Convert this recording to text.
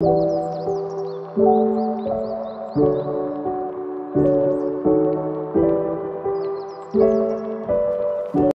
thank you